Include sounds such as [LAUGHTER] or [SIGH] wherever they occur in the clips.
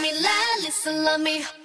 me, Lalissa, love me.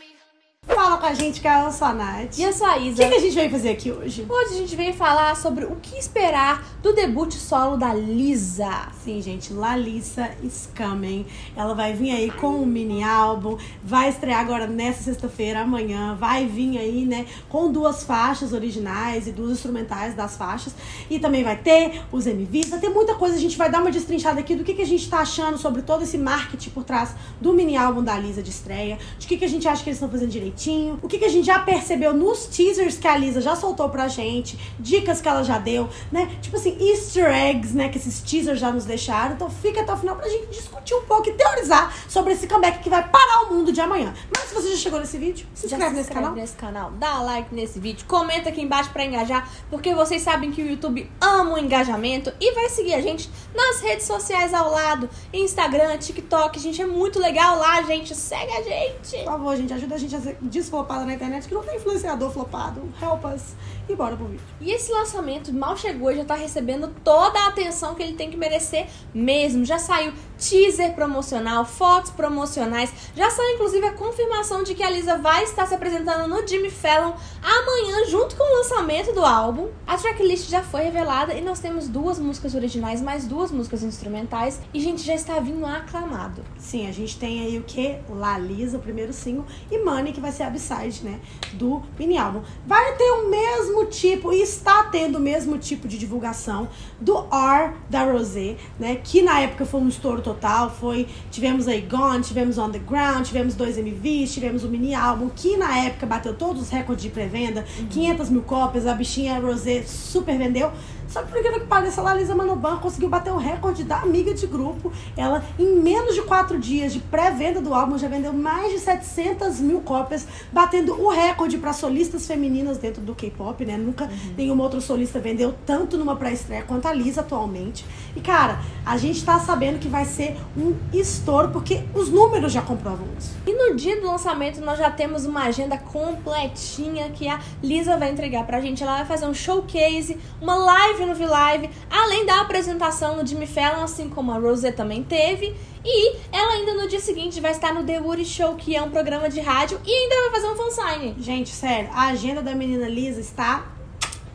Fala com a gente, que é a Nath. E eu sou a O Isa. que, que a gente veio fazer aqui hoje? Hoje a gente veio falar sobre o que esperar do debut solo da Lisa. Sim, gente, Lalissa is coming. Ela vai vir aí com um mini álbum, vai estrear agora nessa sexta-feira, amanhã, vai vir aí, né, com duas faixas originais e duas instrumentais das faixas. E também vai ter os MVs, vai ter muita coisa. A gente vai dar uma destrinchada aqui do que, que a gente tá achando sobre todo esse marketing por trás do mini álbum da Lisa de estreia, de que, que a gente acha que eles estão fazendo direitinho, o que, que a gente já percebeu nos teasers que a Lisa já soltou pra gente, dicas que ela já deu, né? Tipo assim, easter eggs, né, que esses teasers já nos deixaram. Então fica até o final pra gente discutir um pouco e teorizar sobre esse comeback que vai parar o mundo de amanhã. Mas se você já chegou nesse vídeo, se Já inscreve se nesse inscreve canal. nesse canal, dá like nesse vídeo, comenta aqui embaixo pra engajar, porque vocês sabem que o YouTube ama o engajamento e vai seguir a gente nas redes sociais ao lado, Instagram, TikTok, gente, é muito legal lá, gente, segue a gente. Por favor, gente, ajuda a gente a desflopada na internet, que não tem influenciador flopado. Help us. E bora pro vídeo. E esse lançamento mal chegou e já tá recebendo toda a atenção que ele tem que merecer mesmo. Já saiu teaser promocional, fotos promocionais, já saiu inclusive a confirmação de que a Lisa vai estar se apresentando no Jimmy Fallon amanhã, junto com o lançamento do álbum. A tracklist já foi revelada e nós temos duas músicas originais, mais duas músicas instrumentais, e gente já está vindo aclamado. Sim, a gente tem aí o que? La Lisa, o primeiro single, e Money, que vai ser a B-side, né? Do mini álbum. Vai ter o mesmo tipo, e está tendo o mesmo tipo de divulgação do R da Rosé, né? Que na época foi um estouro total. Foi. Tivemos aí Gone, tivemos On the Ground, tivemos dois MVs, tivemos o mini álbum, que na época bateu todos os recordes de pré-venda, 500 mil cópias, a bichinha Rosé super vendeu. Só que por incrível que pareça, a Lisa Manoban conseguiu bater o recorde da amiga de grupo. Ela, em menos de quatro dias de pré-venda do álbum, já vendeu mais de 700 mil cópias, batendo o recorde para solistas femininas dentro do K-pop, né? Nunca nenhuma outra solista vendeu tanto numa pré-estreia quanto a Lisa atualmente. E, cara, a gente tá sabendo que vai ser um estouro, porque os números já comprovam isso. E no dia do lançamento nós já temos uma agenda completinha que a Lisa vai entregar pra gente. Ela vai fazer um showcase, uma live no V-Live, além da apresentação no Jimmy Fallon, assim como a Rosé também teve. E ela ainda no dia seguinte vai estar no The Woody Show, que é um programa de rádio, e ainda vai fazer um fansign. Gente, sério, a agenda da menina Lisa está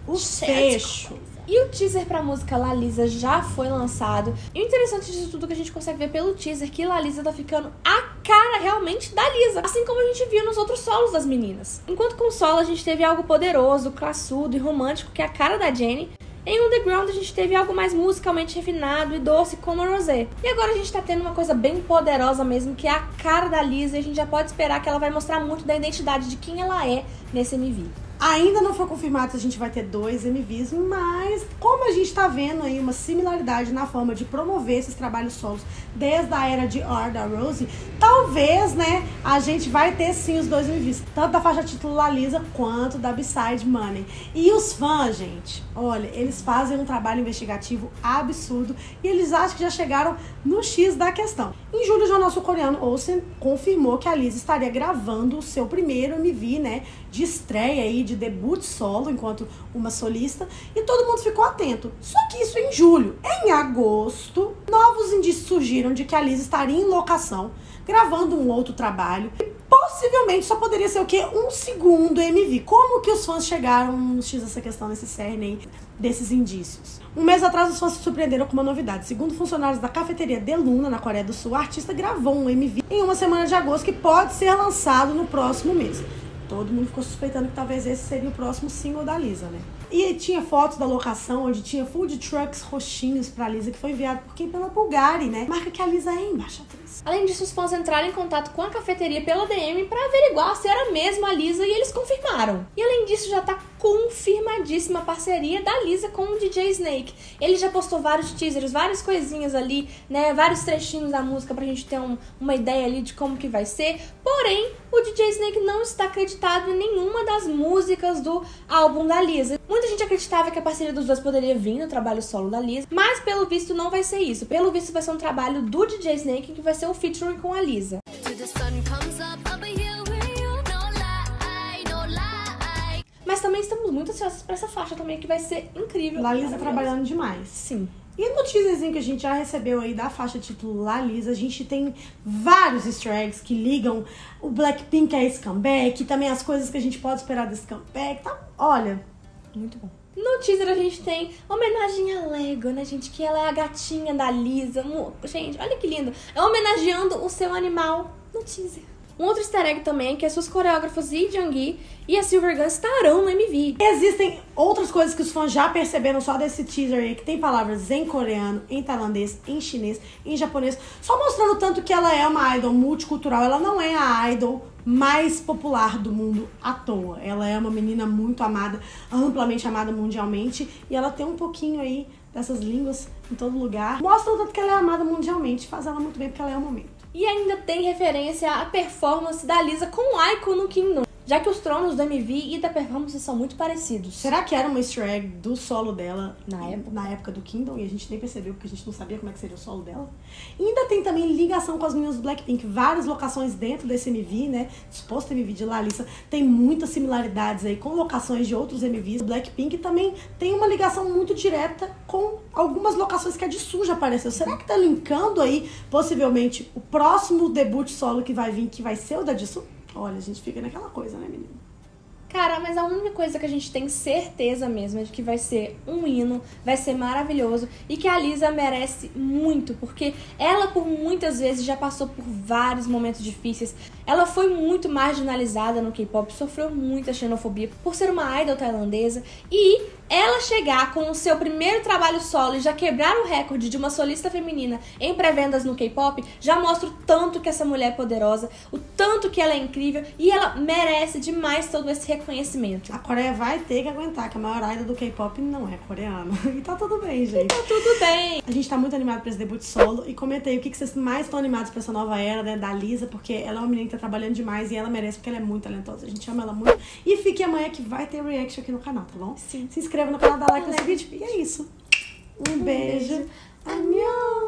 o de fecho. E o teaser pra música La Lisa já foi lançado. E o interessante disso tudo que a gente consegue ver pelo teaser que La Lisa tá ficando a cara realmente da Lisa. Assim como a gente viu nos outros solos das meninas. Enquanto com o solo a gente teve algo poderoso, classudo e romântico, que é a cara da Jenny. Em Underground a gente teve algo mais musicalmente refinado e doce como a Rosé. E agora a gente tá tendo uma coisa bem poderosa mesmo, que é a cara da Lisa. E a gente já pode esperar que ela vai mostrar muito da identidade de quem ela é nesse MV. Ainda não foi confirmado se a gente vai ter dois MVs, mas como a gente tá vendo aí uma similaridade na forma de promover esses trabalhos solos desde a era de R da Rose, talvez, né, a gente vai ter sim os dois MVs, tanto da faixa título La Lisa quanto da B-Side Money. E os fãs, gente, olha, eles fazem um trabalho investigativo absurdo e eles acham que já chegaram no X da questão. Em julho, o jornal sul-coreano Olsen confirmou que a Lisa estaria gravando o seu primeiro MV, né, de estreia aí, de debut solo enquanto uma solista, e todo mundo ficou atento. Só que isso em julho. Em agosto, novos indícios surgiram de que a Lisa estaria em locação, gravando um outro trabalho. E possivelmente só poderia ser o quê? Um segundo MV. Como que os fãs chegaram no X dessa questão, nesse cerne desses indícios? Um mês atrás, os fãs se surpreenderam com uma novidade. Segundo funcionários da cafeteria Deluna, na Coreia do Sul, a artista gravou um MV em uma semana de agosto que pode ser lançado no próximo mês. Todo mundo ficou suspeitando que talvez esse seria o próximo single da Lisa, né? E tinha fotos da locação onde tinha food trucks roxinhos pra Lisa, que foi enviado por quem? Pela Bulgari, né? Marca que a Lisa é embaixatriz. Além disso, os fãs entraram em contato com a cafeteria pela DM para averiguar se era mesmo a Lisa e eles confirmaram. E além disso, já tá confirmadíssima a parceria da Lisa com o DJ Snake. Ele já postou vários teasers, várias coisinhas ali, né, vários trechinhos da música pra gente ter um- uma ideia ali de como que vai ser. Porém, o DJ Snake não está acreditado em nenhuma das músicas do álbum da Lisa. Muita gente acreditava que a parceria dos dois poderia vir no trabalho solo da Lisa, mas pelo visto não vai ser isso. Pelo visto vai ser um trabalho do DJ Snake que vai ser o featuring com a Lisa. Mas também estamos muito ansiosos pra essa faixa também, que vai ser incrível. A Lisa maravilhosa. trabalhando demais. Sim. E no teaserzinho que a gente já recebeu aí da faixa título La Lisa, a gente tem vários easter eggs que ligam o Blackpink a esse comeback, também as coisas que a gente pode esperar desse comeback. Tá? Olha, Muito bom. No teaser a gente tem homenagem a Lego, né, gente? Que ela é a gatinha da Lisa. Gente, olha que lindo. É homenageando o seu animal no teaser. Um outro easter egg também é que as suas coreógrafas Lee Jung-gi e a Silver Gun estarão no MV. Existem outras coisas que os fãs já perceberam só desse teaser aí, que tem palavras em coreano, em tailandês, em chinês, em japonês, só mostrando tanto que ela é uma idol multicultural. Ela não é a idol mais popular do mundo à toa. Ela é uma menina muito amada, amplamente amada mundialmente, e ela tem um pouquinho aí dessas línguas em todo lugar. Mostra o tanto que ela é amada mundialmente, faz ela muito bem porque ela é o momento. E ainda tem referência à performance da Lisa com Aiko no Kingdom, já que os tronos do MV e da performance são muito parecidos. Será que era uma easter egg do solo dela Na época? na época do Kingdom e a gente nem percebeu porque a gente não sabia como é que seria o solo dela? E ainda tem também ligação com as meninas do Blackpink, várias locações dentro desse MV, né? Suposto MV de Lalissa, tem muitas similaridades aí com locações de outros MVs. Blackpink também tem uma ligação muito direta com algumas locações que a de Su já apareceu. Será que tá linkando aí possivelmente o próximo debut solo que vai vir, que vai ser o da Jisoo? Olha, a gente fica naquela coisa, né, menina? Cara, mas a única coisa que a gente tem certeza mesmo é de que vai ser um hino, vai ser maravilhoso e que a Lisa merece muito, porque ela por muitas vezes já passou por vários momentos difíceis. Ela foi muito marginalizada no K-pop, sofreu muita xenofobia por ser uma idol tailandesa e ela chegar com o seu primeiro trabalho solo e já quebrar o recorde de uma solista feminina em pré-vendas no K-pop, já mostra o tanto que essa mulher é poderosa, o tanto que ela é incrível e ela merece demais todo esse reconhecimento. A Coreia vai ter que aguentar, que a maior idol do K-pop não é coreana. [LAUGHS] E tá tudo bem, gente. Tá tudo bem. A gente tá muito animado pra esse debut solo. E comentei o que, que vocês mais estão animados pra essa nova era, né, da Lisa, porque ela é uma menina que tá trabalhando demais e ela merece, porque ela é muito talentosa. A gente ama ela muito. E fique amanhã que vai ter reaction aqui no canal, tá bom? Sim. Se inscreva no canal, dá like nesse vídeo. E é isso. Um, beijo. beijo. Anhão!